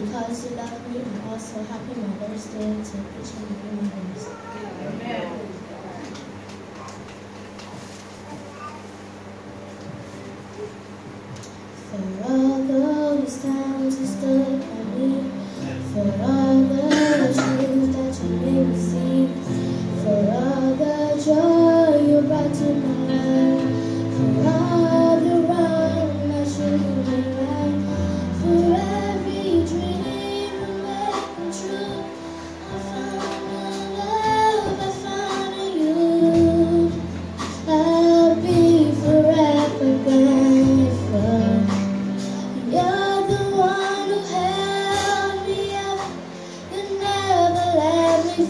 because you love me, and also happy Mother's Day to each and every mothers. Amen. For all those times you stood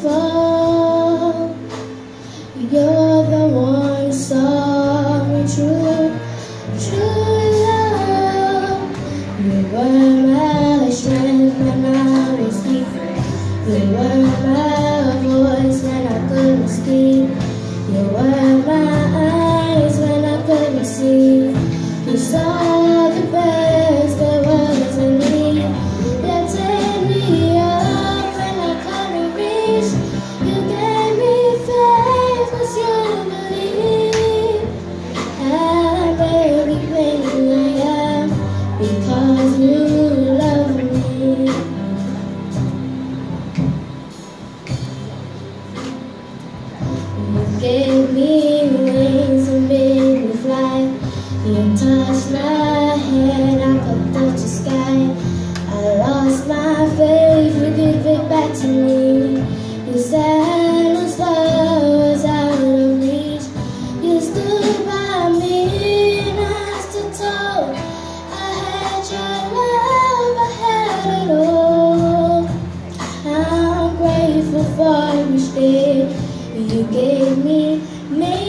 You're the one me through, true love. You were my strength when I was weak. You were my voice when I couldn't speak. You were my gave me wings and made me fly. You touched my hand, I could touch the sky. I lost my faith, you gave it back to me. You said no star was out of reach. You stood by me and I had your love, I had it all. I'm grateful for you gave me. Maybe